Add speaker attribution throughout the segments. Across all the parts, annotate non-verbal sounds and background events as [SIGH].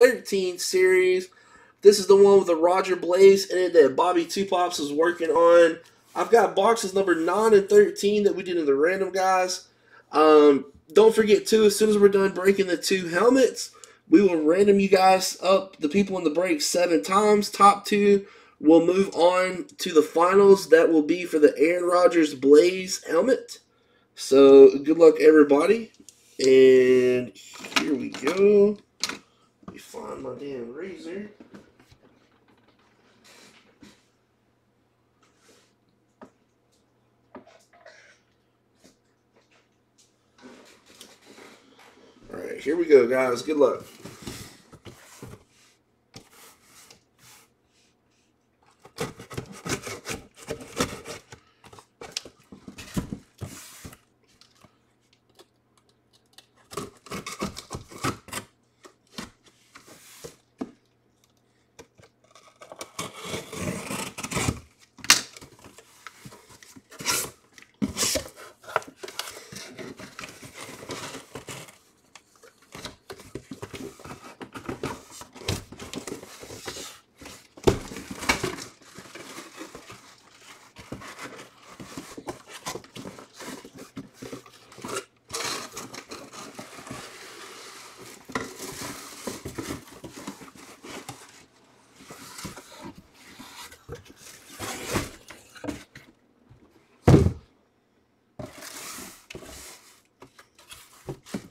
Speaker 1: 13 series. This is the one with the Rodgers Blaze in it that Bobby Two Pops is working on. I've got boxes number 9 and 13 that we did in the random guys. Um, don't forget, too, as soon as we're done breaking the two helmets, we will random you guys up, the people in the break, seven times. Top two will move on to the finals. That will be for the Aaron Rodgers Blaze helmet. So, good luck, everybody. And here we go. Me find my damn razor. All right, here we go, guys. Good luck.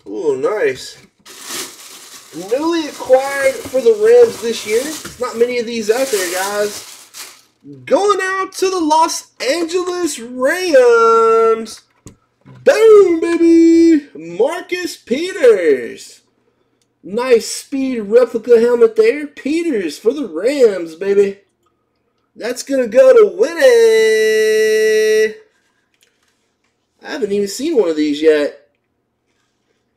Speaker 1: Ooh, nice. Newly acquired for the Rams this year. Not many of these out there, guys. Going out to the Los Angeles Rams. Boom, baby. Marcus Peters. Nice speed replica helmet there. Peters for the Rams, baby. That's going to go to Winnie. I haven't even seen one of these yet.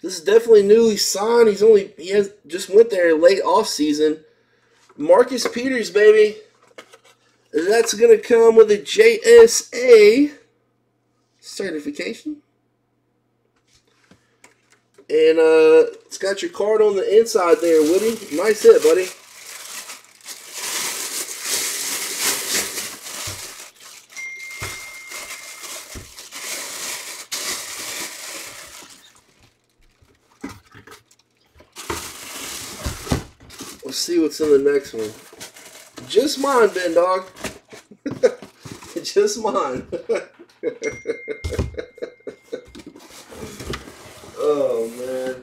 Speaker 1: This is definitely newly signed. He's only he has just went there late off season. Marcus Peters, baby. That's gonna come with a JSA certification. And uh it's got your card on the inside there, Woody. Nice hit, buddy. See what's in the next one. Just mine, Ben Dog. [LAUGHS] Just mine. [LAUGHS] oh man.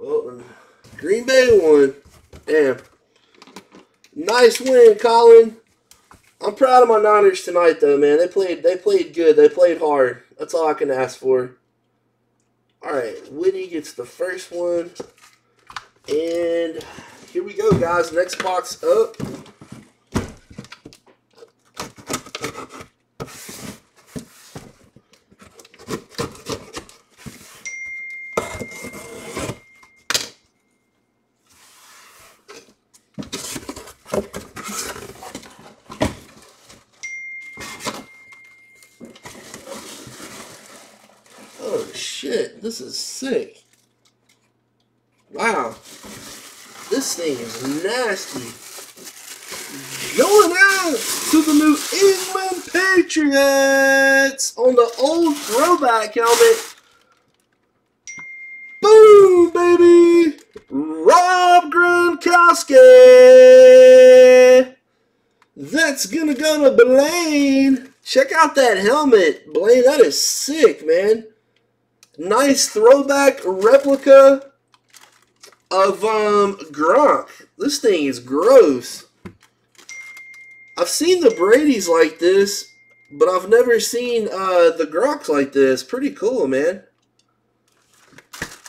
Speaker 1: Oh, Green Bay won. Damn. Nice win, Colin. I'm proud of my Niners tonight, though, man. They played. They played good. They played hard. That's all I can ask for. All right, Whitney gets the first one, and here we go, guys. Next box up. Oh shit, this is sick. Wow. This thing is nasty. Going out to the New England Patriots on the old throwback helmet. Boom, baby! Rob Gronkowski! That's gonna go to Blaine. Check out that helmet, Blaine. That is sick, man. Nice throwback replica of um Gronk. This thing is gross. I've seen the Brady's like this, but I've never seen uh, the Gronks like this. Pretty cool, man.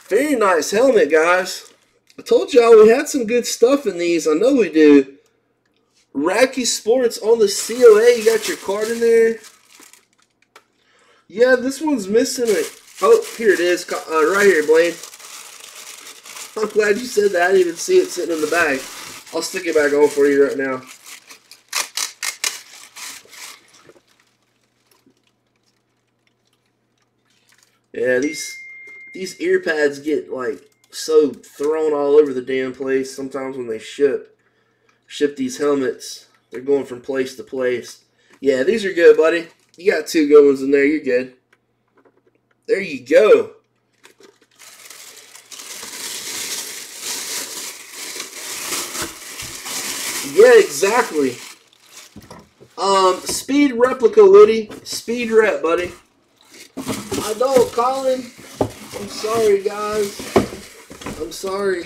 Speaker 1: Very nice helmet, guys. I told y'all we had some good stuff in these. I know we do. Radtke Sports on the COA. You got your card in there. Yeah, this one's missing a. Oh, here it is. Uh, right here, Blaine. I'm glad you said that. I didn't even see it sitting in the bag. I'll stick it back on for you right now. Yeah, these these ear pads get like so thrown all over the damn place sometimes when they ship ship these helmets. They're going from place to place. Yeah, these are good, buddy. You got two good ones in there. You're good. There you go. Yeah, exactly. Um, speed replica, Woody. Speed rep, buddy. I don't, Colin. I'm sorry, guys. I'm sorry.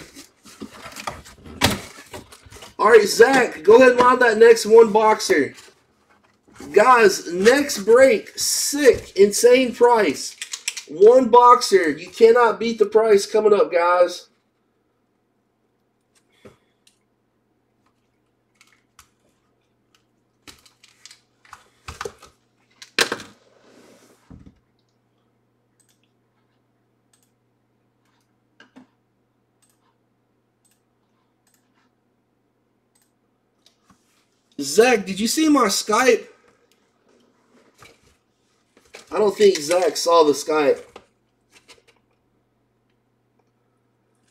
Speaker 1: All right, Zach, go ahead and line that next one boxer. Guys, next break, sick, insane price. One box here. You cannot beat the price coming up, guys. Zach, did you see my Skype? I don't think Zach saw the Skype.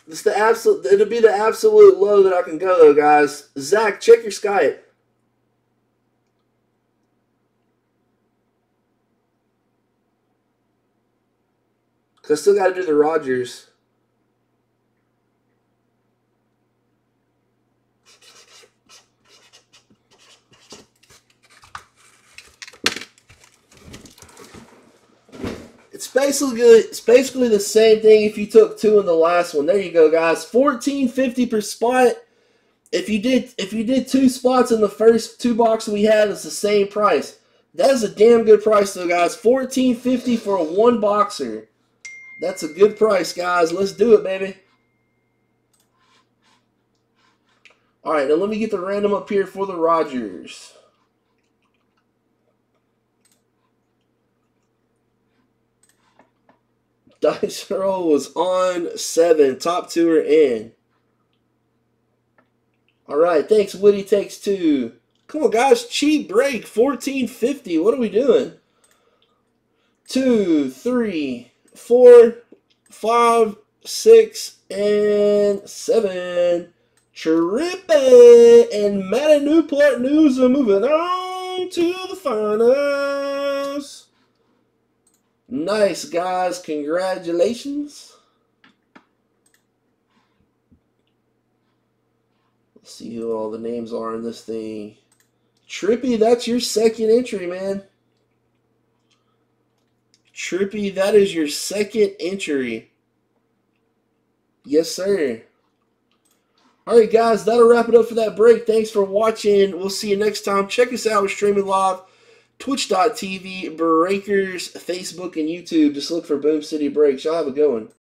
Speaker 1: It's the absolute. It'll be the absolute low that I can go though, guys. Zach, check your Skype. Cause I still got to do the Rodgers. It's basically it's basically the same thing if you took two in the last one. There you go, guys. Fourteen fifty per spot. If you did if you did two spots in the first two boxes we had, it's the same price. That is a damn good price though, guys. Fourteen fifty for a one boxer. That's a good price, guys. Let's do it, baby. All right, now let me get the random up here for the Rodgers. Dice roll was on seven. Top two are in. All right, thanks. Woody takes two. Come on, guys. Cheap break. Fourteen fifty. What are we doing? Two, three, four, five, six, and seven. Trippy and Matty Newport News are moving on to the finals. Nice, guys. Congratulations. Let's see who all the names are in this thing. Trippy, that's your second entry, man. Trippy, that is your second entry. Yes, sir. All right, guys, that'll wrap it up for that break. Thanks for watching. We'll see you next time. Check us out. We're streaming live twitch.tv, Breakers, Facebook, and YouTube. Just look for Boom City Breaks. Y'all have a good one.